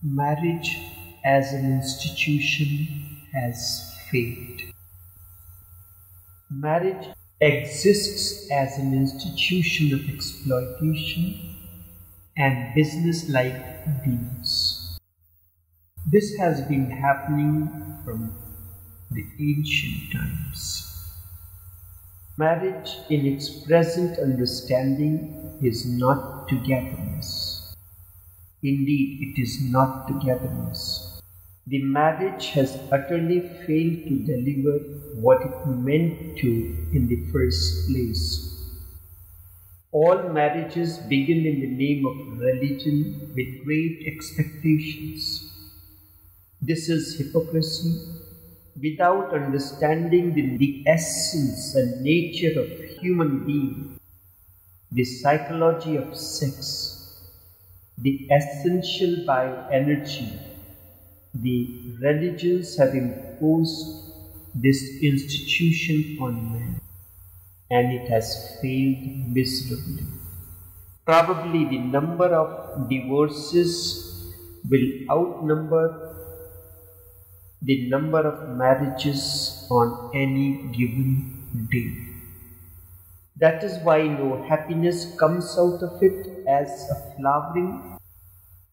Marriage as an institution has failed. Marriage exists as an institution of exploitation and business like deals. This has been happening from the ancient times. Marriage, in its present understanding, is not togetherness Indeed, it is not togetherness. The marriage has utterly failed to deliver what it meant to in the first place. All marriages begin in the name of religion with great expectations. This is hypocrisy without understanding the, the essence and nature of human being, the psychology of sex the essential bioenergy. The religions have imposed this institution on man and it has failed miserably. Probably the number of divorces will outnumber the number of marriages on any given day. That is why no happiness comes out of it as a flowering,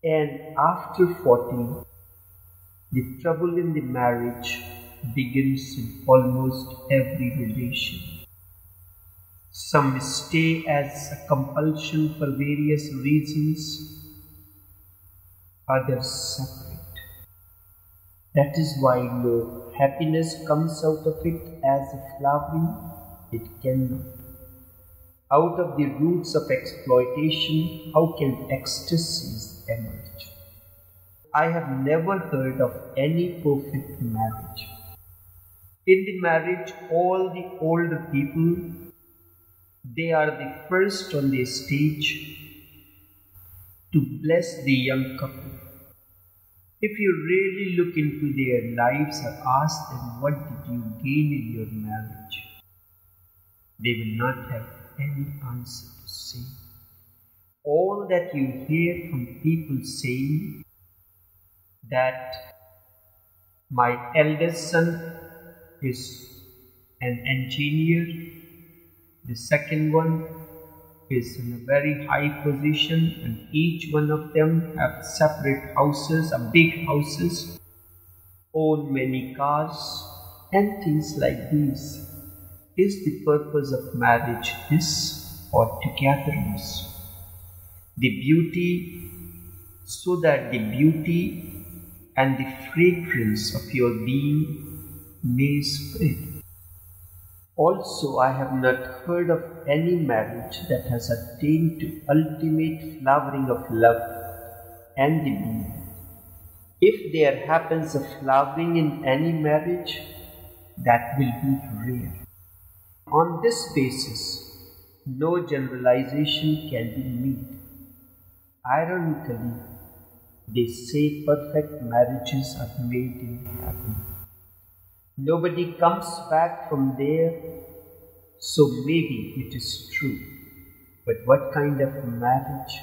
and after 40, the trouble in the marriage begins in almost every relation. Some stay as a compulsion for various reasons, others separate. That is why no happiness comes out of it as a flowering, it cannot. Out of the roots of exploitation, how can ecstasies emerge? I have never heard of any perfect marriage. In the marriage, all the older people, they are the first on the stage to bless the young couple. If you really look into their lives or ask them what did you gain in your marriage, they will not have any answer to say. All that you hear from people saying that my eldest son is an engineer, the second one is in a very high position, and each one of them have separate houses, a big houses, own many cars, and things like these. Is the purpose of marriage this or togetherness? The beauty, so that the beauty and the fragrance of your being may spread. Also, I have not heard of any marriage that has attained to ultimate flowering of love and the being. If there happens a flowering in any marriage, that will be rare. On this basis, no generalization can be made. Ironically, they say perfect marriages are made in heaven. Nobody comes back from there, so maybe it is true. But what kind of marriage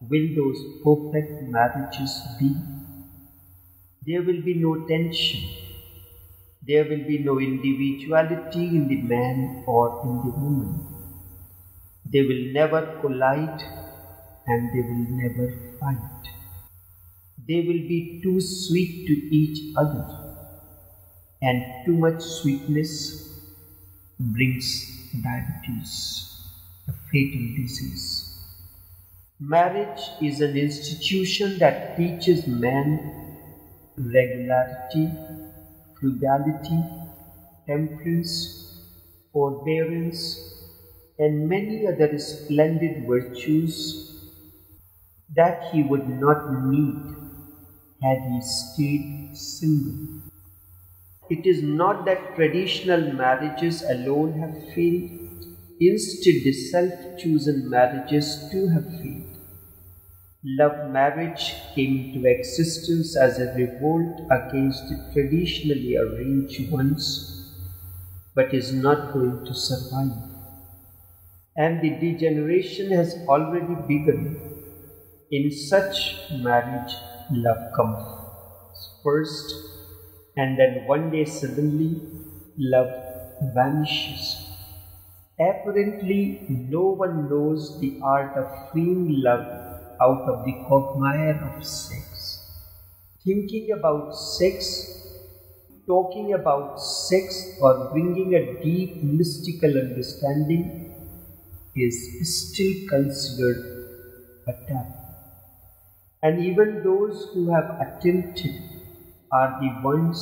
will those perfect marriages be? There will be no tension there will be no individuality in the man or in the woman. They will never collide and they will never fight. They will be too sweet to each other, and too much sweetness brings diabetes, a fatal disease. Marriage is an institution that teaches men regularity frugality, temperance, forbearance, and many other splendid virtues that he would not need had he stayed single. It is not that traditional marriages alone have failed, instead, the self chosen marriages too have failed. Love marriage came into existence as a revolt against the traditionally arranged ones, but is not going to survive. And the degeneration has already begun. In such marriage, love comes first, and then one day suddenly love vanishes. Apparently, no one knows the art of freeing love out of the quagmire of sex. Thinking about sex talking about sex or bringing a deep mystical understanding is still considered a taboo. And even those who have attempted are the ones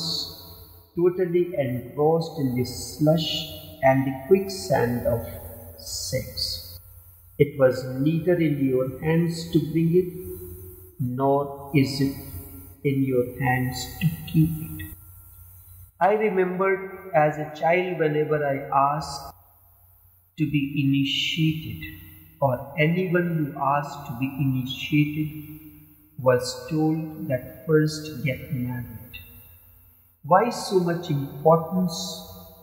totally engrossed in the slush and the quicksand of sex. It was neither in your hands to bring it, nor is it in your hands to keep it. I remembered as a child whenever I asked to be initiated, or anyone who asked to be initiated was told that first get married. Why so much importance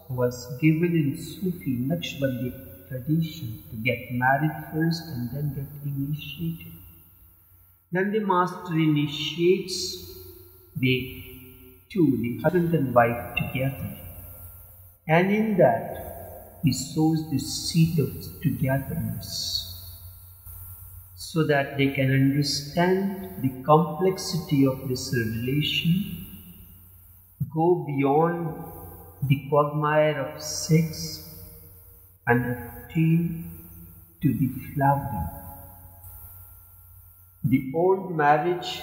was given in Sufi Naqshbandi tradition to get married first and then get initiated? Then the master initiates the two, the husband and wife together. And in that, he sows the seed of togetherness so that they can understand the complexity of this relation, go beyond the quagmire of sex, and attain to the flowering. The old marriage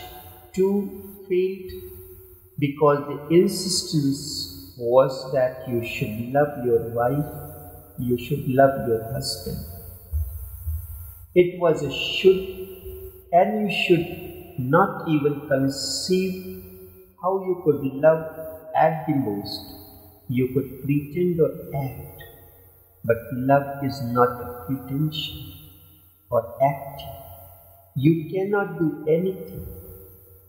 too failed because the insistence was that you should love your wife, you should love your husband. It was a should, and you should not even conceive how you could love at the most. You could pretend or act, but love is not a pretension or acting. You cannot do anything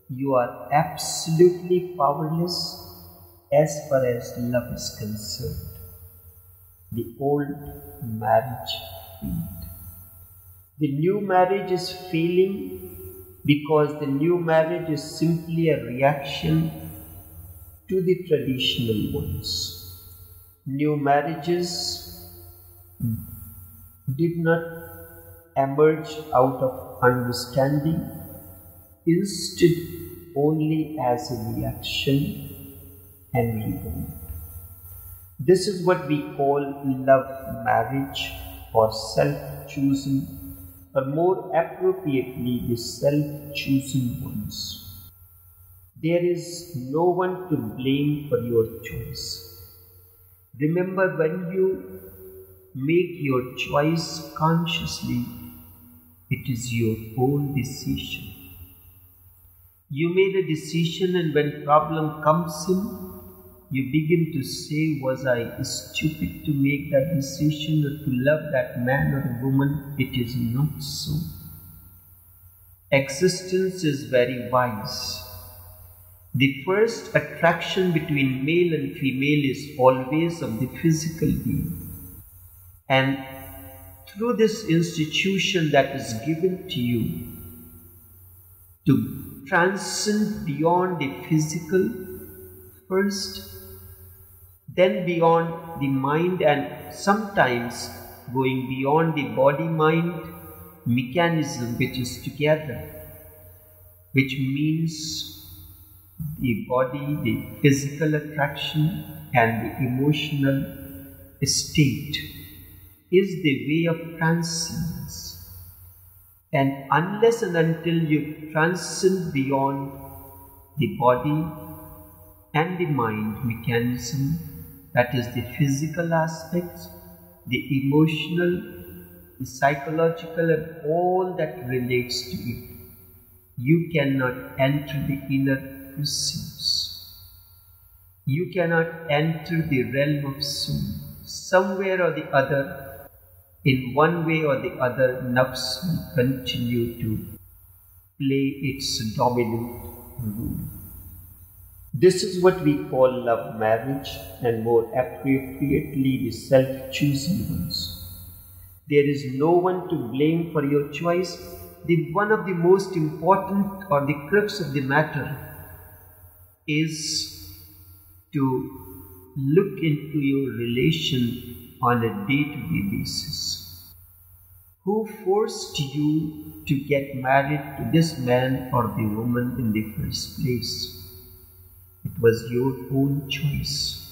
you are absolutely powerless as far as love is concerned. The old marriage. The new marriage is failing because the new marriage is simply a reaction to the traditional ones. New marriages did not emerge out of understanding instead only as a reaction and rebound. This is what we call love marriage or self chosen, or more appropriately, the self chosen ones. There is no one to blame for your choice. Remember, when you make your choice consciously, it is your own decision. You made a decision, and when problem comes in, you begin to say, Was I stupid to make that decision or to love that man or woman? It is not so. Existence is very wise. The first attraction between male and female is always of the physical being. And through this institution that is given to you to transcend beyond the physical first, then beyond the mind, and sometimes going beyond the body mind mechanism which is together, which means the body, the physical attraction, and the emotional state is the way of transcendence. And unless and until you transcend beyond the body and the mind mechanism, that is the physical aspects, the emotional, the psychological, and all that relates to it, you cannot enter the inner precincts. You cannot enter the realm of soul. Somewhere or the other, in one way or the other, nafs will continue to play its dominant role. This is what we call love marriage, and more appropriately, the self chosen ones. There is no one to blame for your choice, the one of the most important or the crux of the matter is to look into your relation on a day-to-day basis. Who forced you to get married to this man or the woman in the first place? Was your own choice.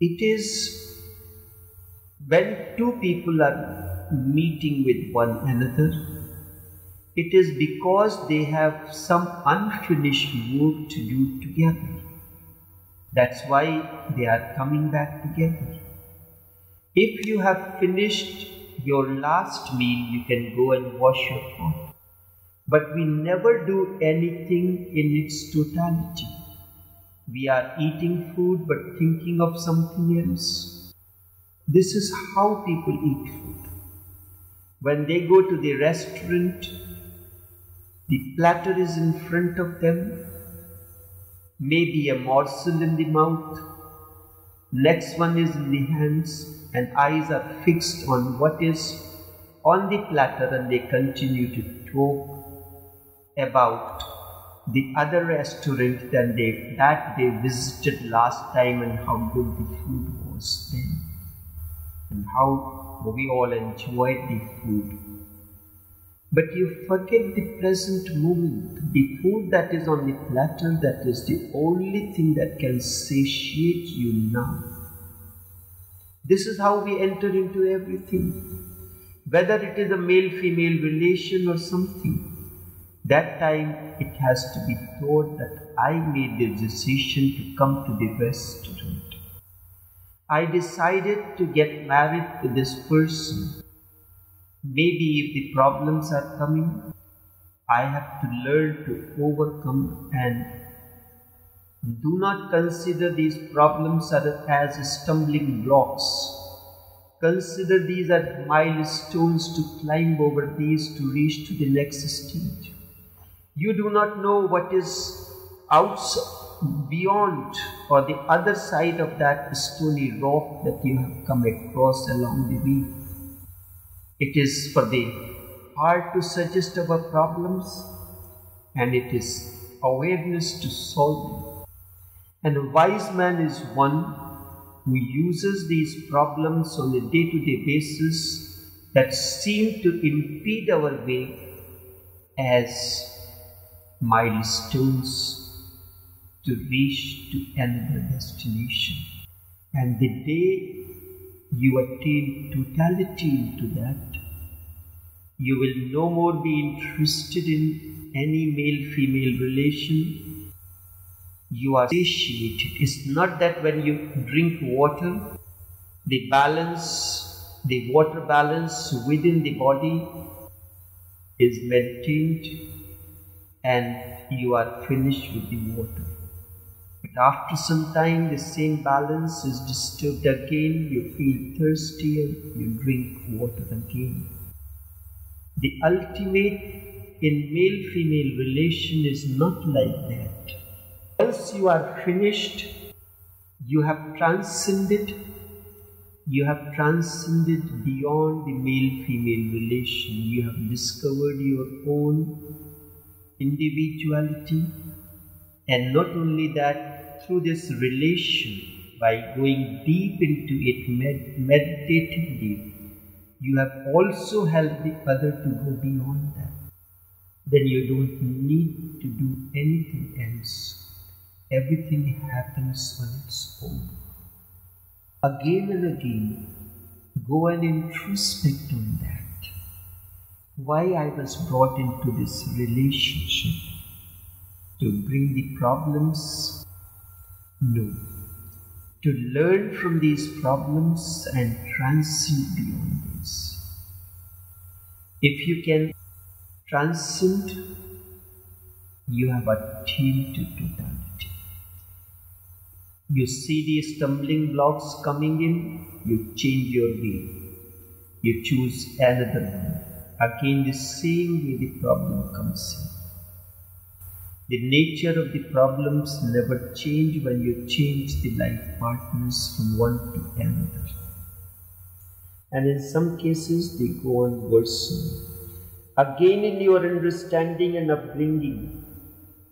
It is when two people are meeting with one another, it is because they have some unfinished work to do together. That's why they are coming back together. If you have finished your last meal, you can go and wash your pot. But we never do anything in its totality. We are eating food but thinking of something else. This is how people eat food. When they go to the restaurant, the platter is in front of them, maybe a morsel in the mouth, next one is in the hands, and eyes are fixed on what is on the platter, and they continue to talk about the other restaurant that they, that they visited last time and how good the food was then and how we all enjoyed the food. But you forget the present moment, the food that is on the platter, that is the only thing that can satiate you now. This is how we enter into everything. Whether it is a male female relation or something, that time it has to be thought that I made the decision to come to the restaurant. I decided to get married to this person. Maybe if the problems are coming, I have to learn to overcome and do not consider these problems as stumbling blocks. Consider these as milestones to climb over these to reach to the next stage. You do not know what is outside, beyond, or the other side of that stony rock that you have come across along the way. It is for the heart to suggest our problems, and it is awareness to solve them. And a wise man is one who uses these problems on a day to day basis that seem to impede our way as milestones to reach to another destination. And the day you attain totality into that, you will no more be interested in any male female relation. You are satiated. It's not that when you drink water, the balance, the water balance within the body is maintained and you are finished with the water. But after some time, the same balance is disturbed again, you feel thirstier, you drink water again. The ultimate in male female relation is not like that. Once you are finished, you have transcended, you have transcended beyond the male female relation, you have discovered your own individuality, and not only that, through this relation, by going deep into it med- meditatively, you have also helped the other to go beyond that. Then you don't need to do anything else. Everything happens on its own. Again and again, go and introspect on that why I was brought into this relationship to bring the problems? No. To learn from these problems and transcend beyond this. If you can transcend, you have attained to totality. You see these stumbling blocks coming in, you change your way. You choose another one again the same way the problem comes in. The nature of the problems never change when you change the life partners from one to another. And in some cases they go on worsening. Again, in your understanding and upbringing,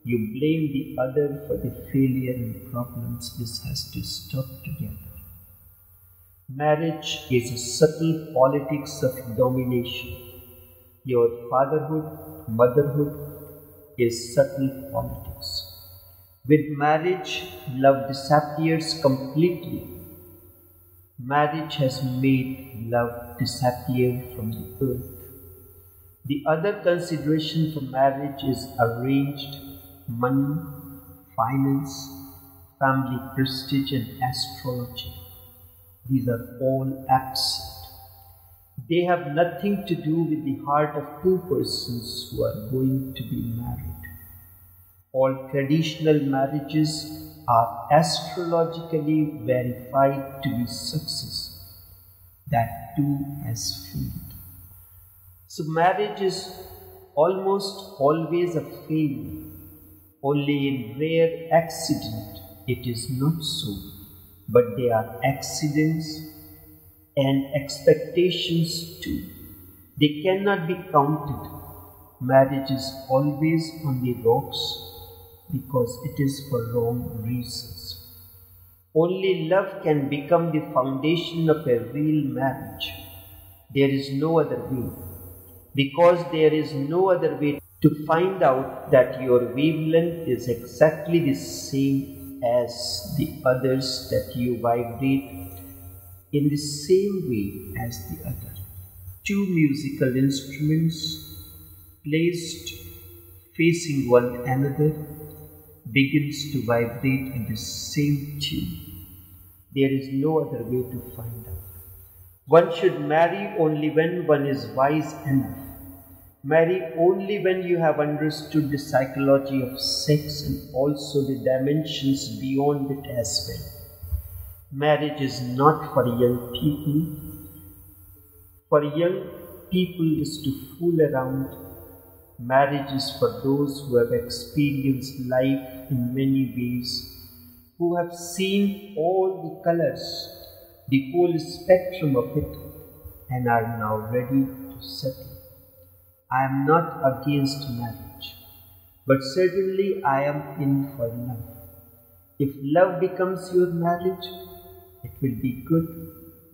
you blame the other for the failure and problems. This has to stop together. Marriage is a subtle politics of domination. Your fatherhood, motherhood is subtle politics. With marriage, love disappears completely. Marriage has made love disappear from the earth. The other consideration for marriage is arranged money, finance, family prestige, and astrology. These are all absent. They have nothing to do with the heart of two persons who are going to be married. All traditional marriages are astrologically verified to be success. That too has failed. So, marriage is almost always a failure. Only in rare accident it is not so. But there are accidents and expectations too. They cannot be counted. Marriage is always on the rocks because it is for wrong reasons. Only love can become the foundation of a real marriage. There is no other way because there is no other way to find out that your wavelength is exactly the same as the others, that you vibrate in the same way as the other. Two musical instruments placed facing one another begins to vibrate in the same tune. There is no other way to find out. One should marry only when one is wise enough. Marry only when you have understood the psychology of sex and also the dimensions beyond it as well. Marriage is not for young people. For young people is to fool around. Marriage is for those who have experienced life in many ways, who have seen all the colors the whole spectrum of it and are now ready to settle. I am not against marriage, but certainly I am in for love. If love becomes your marriage, it will be good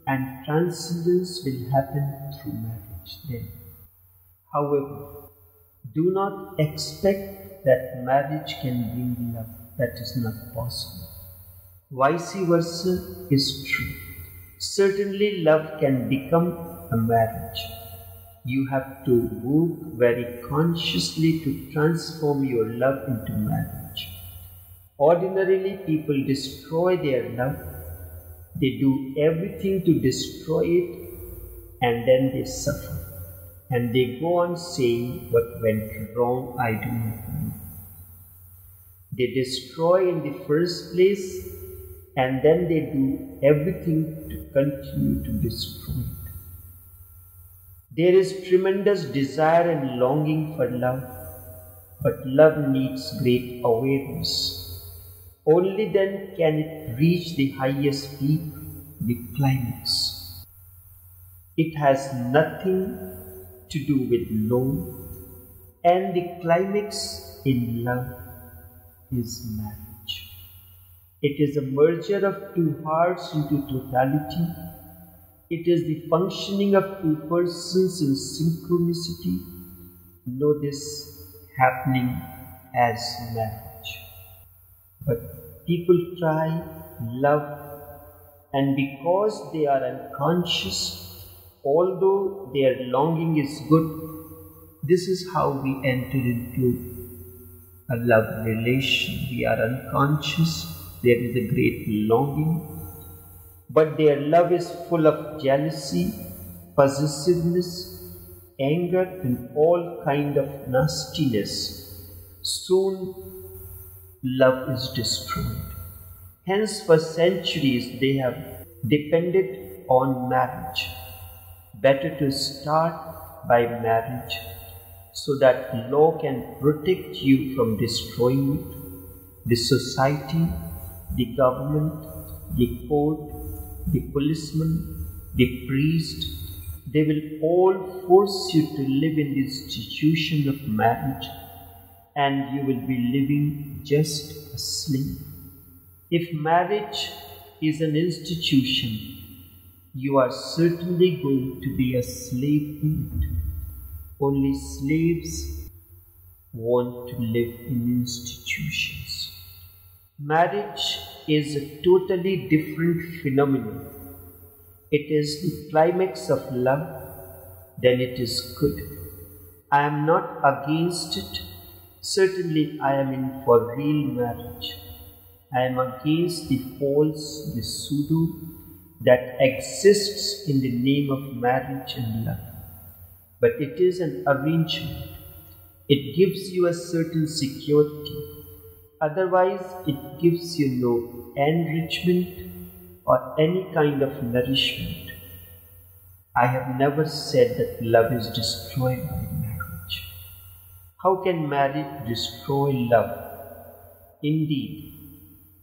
and transcendence will happen through marriage then. However, do not expect that marriage can bring love. That is not possible. Vice versa is true. Certainly, love can become a marriage. You have to work very consciously to transform your love into marriage. Ordinarily, people destroy their love. They do everything to destroy it and then they suffer. And they go on saying what went wrong, I do not know. They destroy in the first place and then they do everything to continue to destroy it. There is tremendous desire and longing for love, but love needs great awareness. Only then can it reach the highest peak, the climax. It has nothing to do with love, and the climax in love is marriage. It is a merger of two hearts into totality. It is the functioning of two persons in synchronicity. Know this happening as marriage. But people try, love, and because they are unconscious, although their longing is good, this is how we enter into a love relation. We are unconscious there is a great longing, but their love is full of jealousy, possessiveness, anger, and all kind of nastiness. Soon, love is destroyed. Hence, for centuries, they have depended on marriage. Better to start by marriage so that law can protect you from destroying it. The society the government, the court, the policeman, the priest, they will all force you to live in the institution of marriage and you will be living just a slave. If marriage is an institution, you are certainly going to be a slave in it. Only slaves want to live in institutions. Marriage is a totally different phenomenon. It is the climax of love, then it is good. I am not against it. Certainly, I am in for real marriage. I am against the false, the pseudo that exists in the name of marriage and love. But it is an arrangement. It gives you a certain security Otherwise, it gives you no enrichment or any kind of nourishment. I have never said that love is marriage. How can marriage destroy love? Indeed,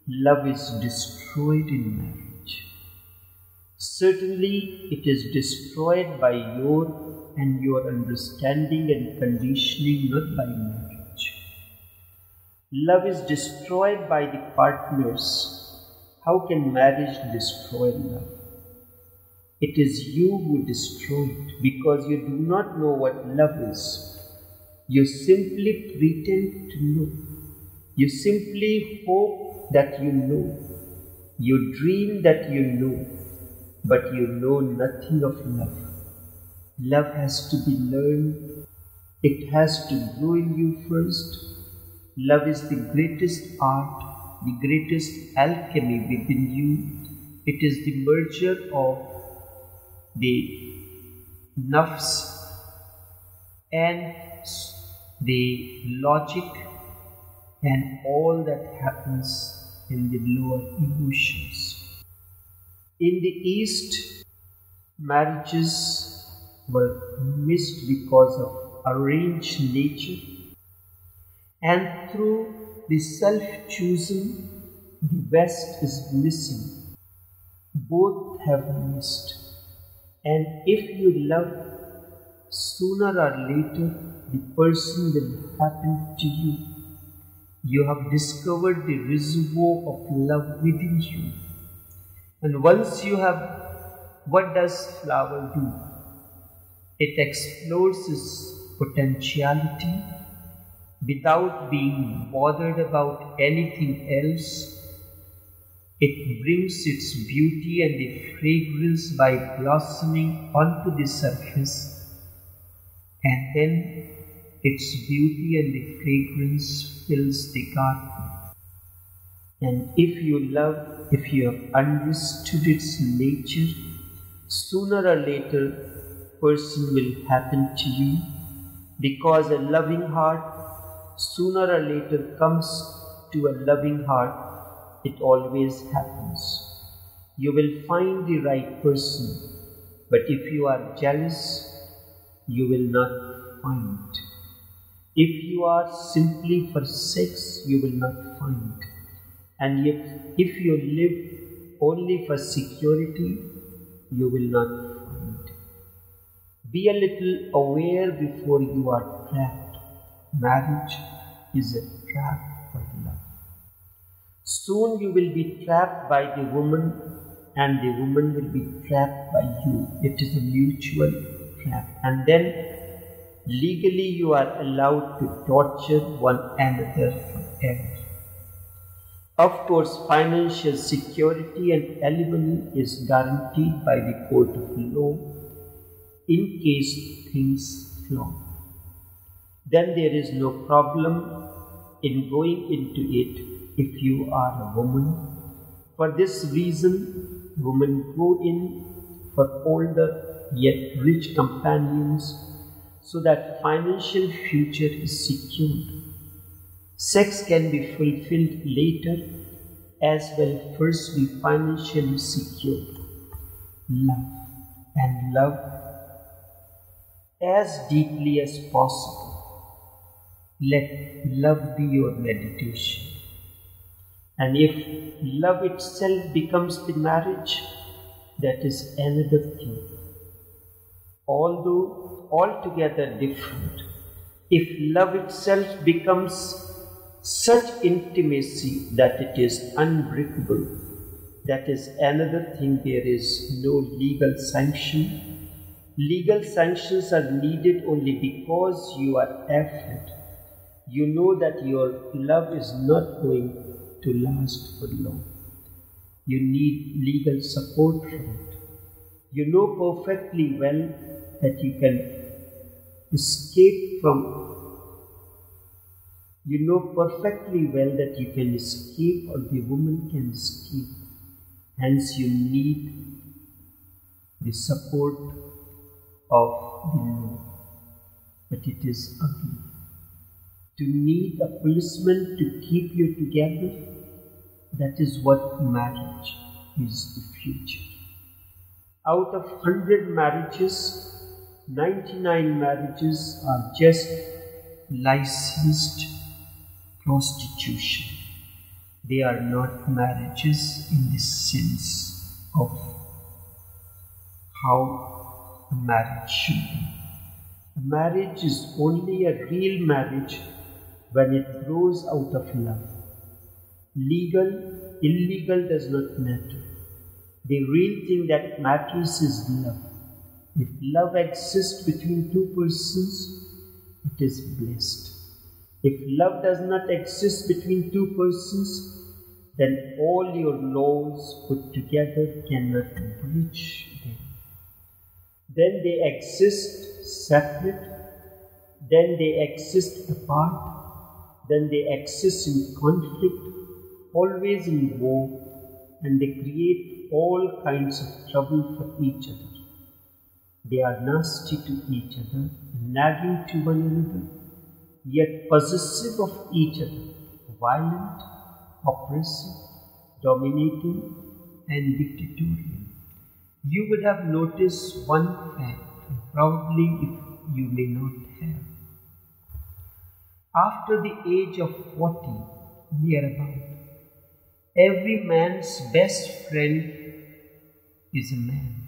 love is destroyed in marriage. Certainly, it is destroyed by your and your understanding and conditioning, not by marriage. Love is destroyed by the partners. How can marriage destroy love? It is you who destroy it because you do not know what love is. You simply pretend to know. You simply hope that you know. You dream that you know, but you know nothing of love. Love has to be learned. It has to grow in you first Love is the greatest art, the greatest alchemy within you. It is the merger of the nafs and the logic and all that happens in the lower emotions. In the East, marriages were missed because of arranged nature and through the self choosing, the West is missing. Both have missed. And if you love, sooner or later the person will happen to you. You have discovered the reservoir of love within you. And once you have, what does flower do? It explores its potentiality without being bothered about anything else. It brings its beauty and the fragrance by blossoming onto the surface, and then its beauty and the fragrance fills the garden. And if you love, if you have understood its nature, sooner or later person will happen to you because a loving heart sooner or later comes to a loving heart, it always happens. You will find the right person, but if you are jealous, you will not find. If you are simply for sex, you will not find. And if, if you live only for security, you will not find. Be a little aware before you are trapped. Marriage is a trap for love. Soon you will be trapped by the woman, and the woman will be trapped by you. It is a mutual trap. And then legally you are allowed to torture one another forever. Of course, financial security and alimony is guaranteed by the court of law in case things flop then there is no problem in going into it if you are a woman. For this reason, women go in for older yet rich companions so that financial future is secured. Sex can be fulfilled later as well first be financially secured. Love and love as deeply as possible let love be your meditation. And if love itself becomes the marriage, that is another thing. Although altogether different. If love itself becomes such intimacy that it is unbreakable, that is another thing, there is no legal sanction. Legal sanctions are needed only because you are afraid. You know that your love is not going to last for long. You need legal support from it. You know perfectly well that you can escape from you know perfectly well that you can escape or the woman can escape. Hence, you need the support of the law. But it is ugly. To need a policeman to keep you together, that is what marriage is the future. Out of 100 marriages, 99 marriages are just licensed prostitution. They are not marriages in the sense of how a marriage should be. A marriage is only a real marriage when it grows out of love. Legal, illegal does not matter. The real thing that matters is love. If love exists between two persons, it is blessed. If love does not exist between two persons, then all your laws put together cannot breach them. Then they exist separate, then they exist apart, then they exist in conflict, always in war, and they create all kinds of trouble for each other. They are nasty to each other, nagging to one another, yet possessive of each other, violent, oppressive, dominating, and dictatorial. You would have noticed one fact, probably if you may not have. After the age of 40, near about, every man's best friend is a man,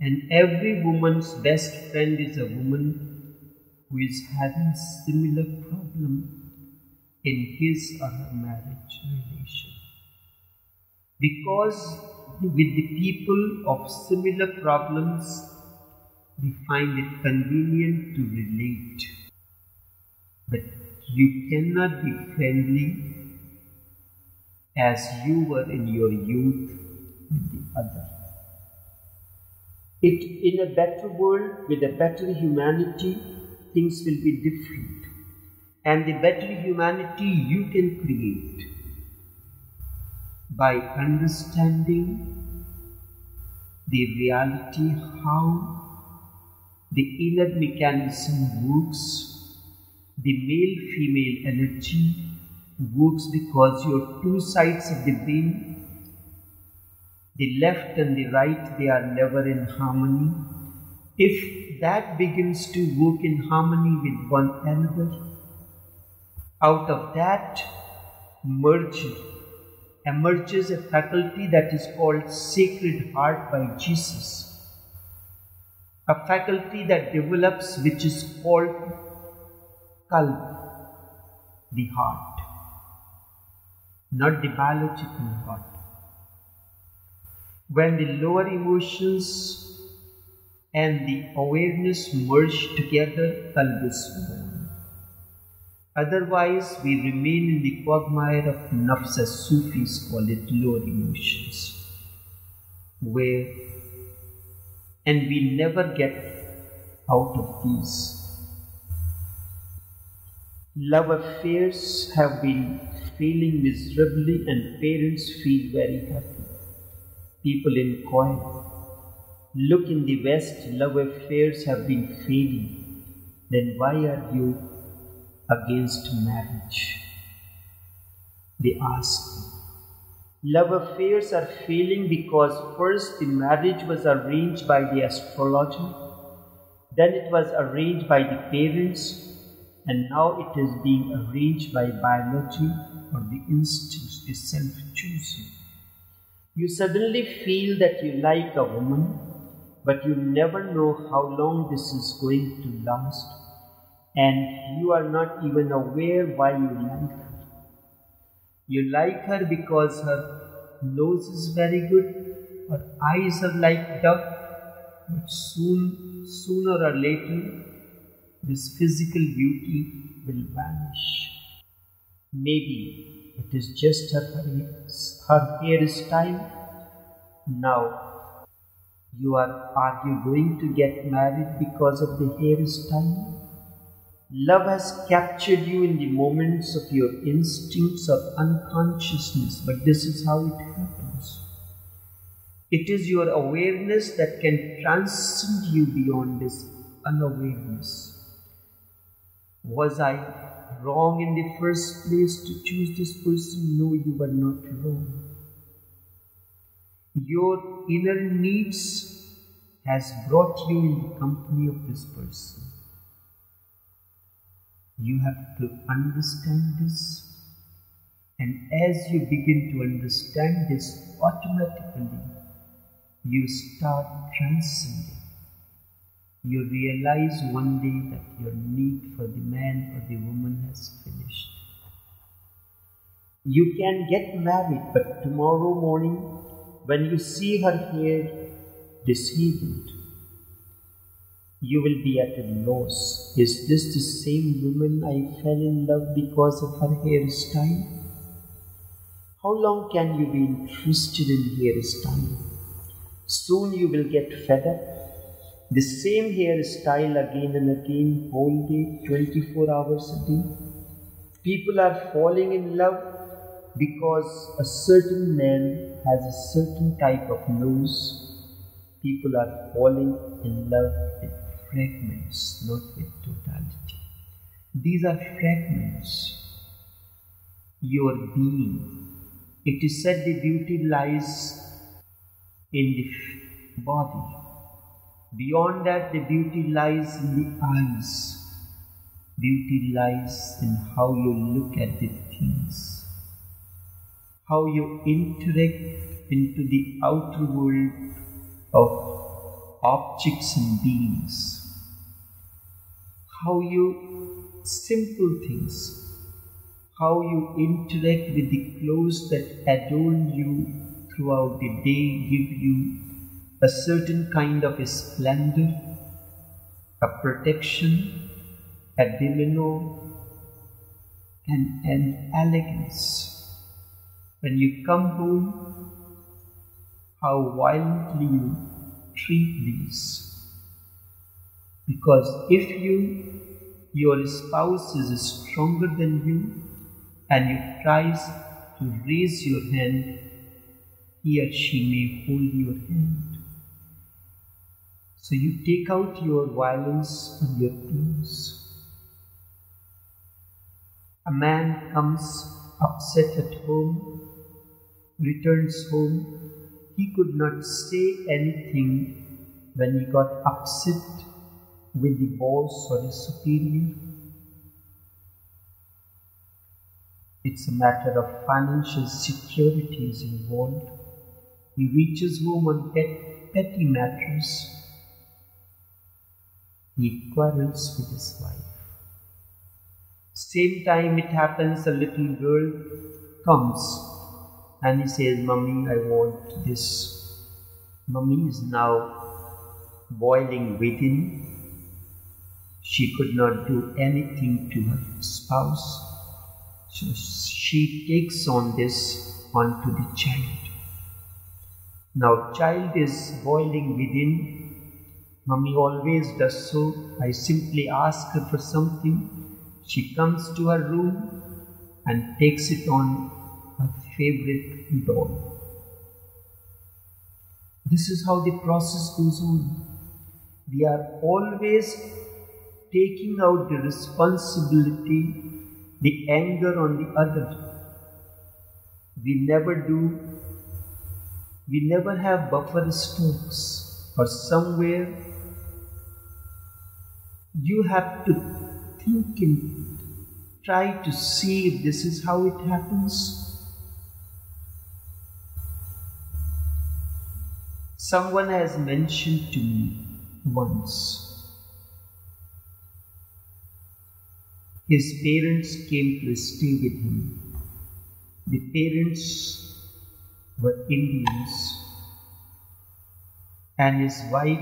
and every woman's best friend is a woman who is having similar problem in his or her marriage relation. Because with the people of similar problems, we find it convenient to relate. But you cannot be friendly as you were in your youth with the other. It in a better world with a better humanity things will be different. And the better humanity you can create by understanding the reality how the inner mechanism works, the male female energy works because your two sides of the brain, the left and the right, they are never in harmony if that begins to work in harmony with one another, out of that merger emerges a faculty that is called Sacred Heart by Jesus. A faculty that develops which is called Kalb, the heart, not the biological heart. When the lower emotions and the awareness merge together, kalb is born. Otherwise, we remain in the quagmire of nafs, as Sufis call it, lower emotions, where, and we never get out of these. Love affairs have been failing miserably, and parents feel very happy. People inquire Look in the West, love affairs have been failing. Then why are you against marriage? They ask. Love affairs are failing because first the marriage was arranged by the astrologer, then it was arranged by the parents, and now it is being arranged by biology or the instincts, the self choosing. You suddenly feel that you like a woman but you never know how long this is going to last, and you are not even aware why you like her. You like her because her nose is very good, her eyes are like duck, but soon, sooner or later, this physical beauty will vanish. Maybe it is just her, her hairstyle. Now, you are, are you going to get married because of the hair hairstyle? Love has captured you in the moments of your instincts of unconsciousness, but this is how it happens. It is your awareness that can transcend you beyond this unawareness. Was I wrong in the first place to choose this person? No, you were not wrong. Your inner needs has brought you in the company of this person. You have to understand this. And as you begin to understand this, automatically you start transcending. You realize one day that your need for the man or the woman has finished. You can get married, but tomorrow morning, when you see her hair dishevelled, you will be at a loss. Is this the same woman I fell in love because of her hairstyle? How long can you be interested in hairstyle? Soon you will get fed up. The same hairstyle again and again, whole day, 24 hours a day. People are falling in love because a certain man has a certain type of nose. People are falling in love with fragments, not with totality. These are fragments. Your being. It is said the beauty lies in the body. Beyond that, the beauty lies in the eyes. Beauty lies in how you look at the things, how you interact into the outer world of objects and beings. How you simple things, how you interact with the clothes that adorn you throughout the day, give you a certain kind of splendor, a protection, a demeanor, and an elegance. When you come home, how violently you treat these. Because if you your spouse is stronger than you and you tries to raise your hand, he or she may hold your hand. So you take out your violence on your clothes. A man comes upset at home, returns home. He could not say anything when he got upset with the boss or his superior. It's a matter of financial security is involved. He reaches home on pet, petty matters. He quarrels with his wife. Same time it happens, a little girl comes and he says, Mummy, I want this. Mummy is now boiling within she could not do anything to her spouse. So she takes on this onto the child. Now child is boiling within. Mummy always does so. I simply ask her for something. She comes to her room and takes it on her favorite doll. This is how the process goes on. We are always taking out the responsibility, the anger on the other. We never do, we never have buffer stocks or somewhere you have to think and try to see if this is how it happens. Someone has mentioned to me once his parents came to stay with him. The parents were Indians and his wife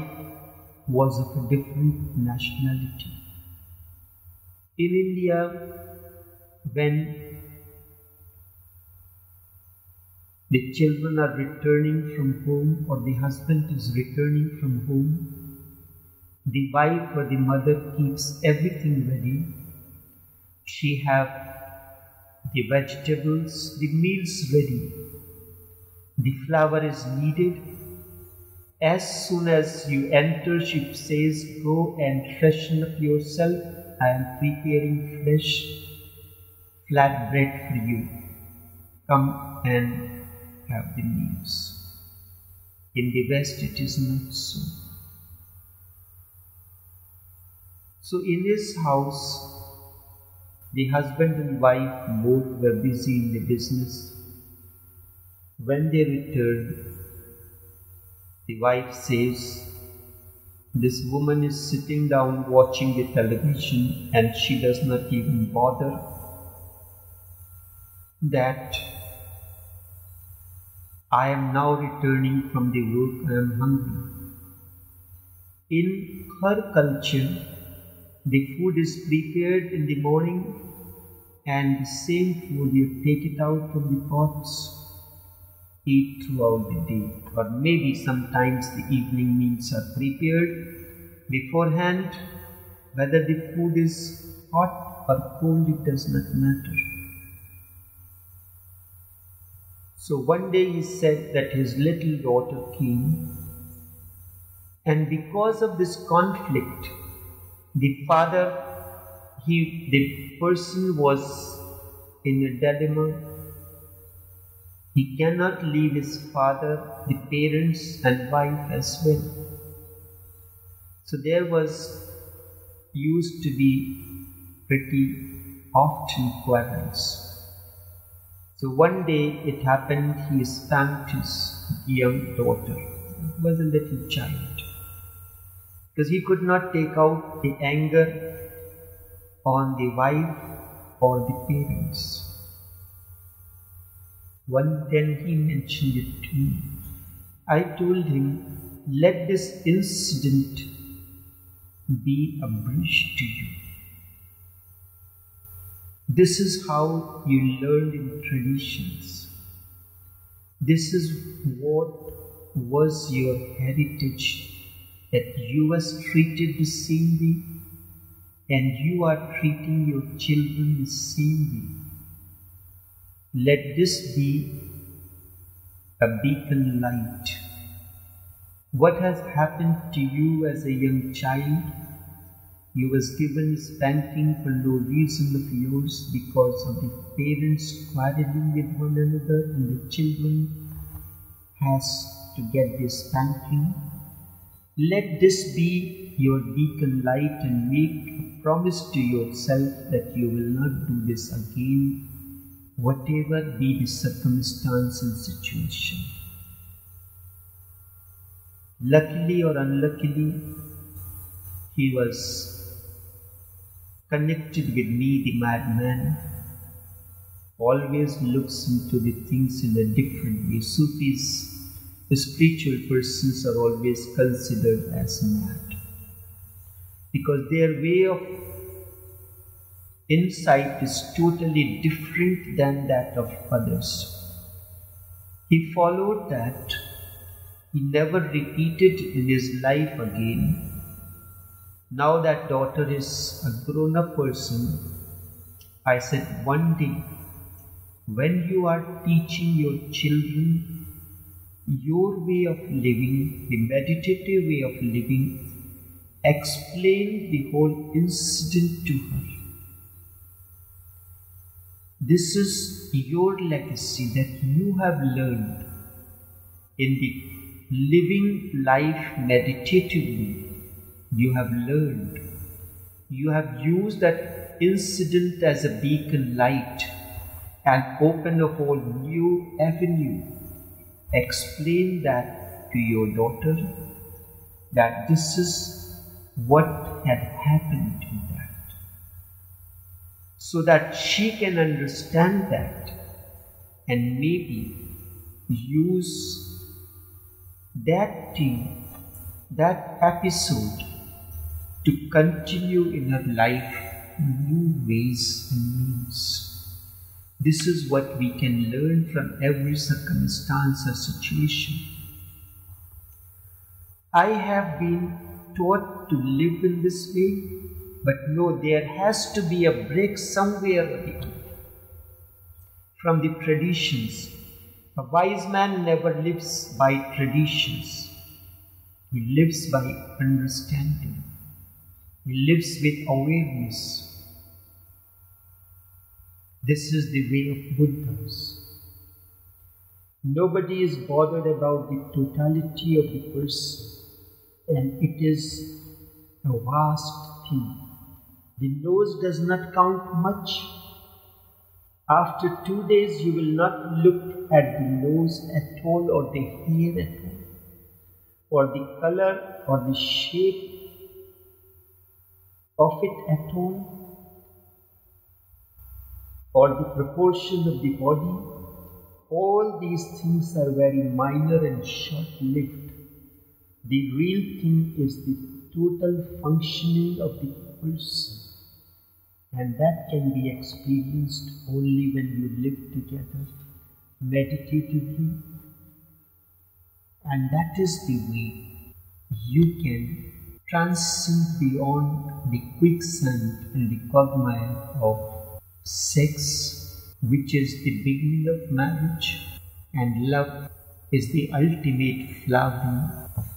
was of a different nationality. In India, when the children are returning from home or the husband is returning from home, the wife or the mother keeps everything ready. She have the vegetables, the meals ready. The flour is needed. As soon as you enter, she says, Go and freshen up yourself. I am preparing fresh flat bread for you. Come and have the meals. In the West, it is not so. So, in his house, the husband and wife both were busy in the business. When they returned, the wife says, This woman is sitting down watching the television and she does not even bother that I am now returning from the work, I am hungry. In her culture, the food is prepared in the morning and the same food you take it out from the pots, eat throughout the day. Or maybe sometimes the evening meals are prepared beforehand. Whether the food is hot or cold, it does not matter. So one day he said that his little daughter came, and because of this conflict, the father, he, the person was in a dilemma. He cannot leave his father, the parents, and wife as well. So there was used to be pretty often quarrels. So one day it happened he spanked his young daughter. It was a little child. Because he could not take out the anger on the wife or the parents. One then he mentioned it to me. I told him, let this incident be a bridge to you. This is how you learned in traditions. This is what was your heritage that you was treated the same way and you are treating your children the same way. Let this be a beacon light. What has happened to you as a young child you was given spanking for no reason of yours because of the parents quarreling with one another and the children has to get this spanking. Let this be your beacon light and make a promise to yourself that you will not do this again, whatever be the circumstance and situation. Luckily or unluckily, he was connected with me, the madman, always looks into the things in a different way. Sufis, spiritual persons, are always considered as mad because their way of insight is totally different than that of others. He followed that, he never repeated in his life again now that daughter is a grown up person, I said one day, when you are teaching your children your way of living, the meditative way of living, explain the whole incident to her. This is your legacy that you have learned in the living life meditatively you have learned. You have used that incident as a beacon light and opened a whole new avenue. Explain that to your daughter that this is what had happened to that. So that she can understand that and maybe use that thing, that episode to continue in her life in new ways and means. This is what we can learn from every circumstance or situation. I have been taught to live in this way, but no, there has to be a break somewhere from the traditions. A wise man never lives by traditions, he lives by understanding, he lives with awareness. This is the way of Buddhas. Nobody is bothered about the totality of the person, and it is a vast thing. The nose does not count much. After two days, you will not look at the nose at all, or the hair at all, or the color or the shape of it at all or the proportion of the body, all these things are very minor and short lived. The real thing is the total functioning of the person, and that can be experienced only when you live together meditatively, and that is the way you can transcend beyond the quicksand and the quagmire of sex, which is the beginning of marriage, and love is the ultimate flowering of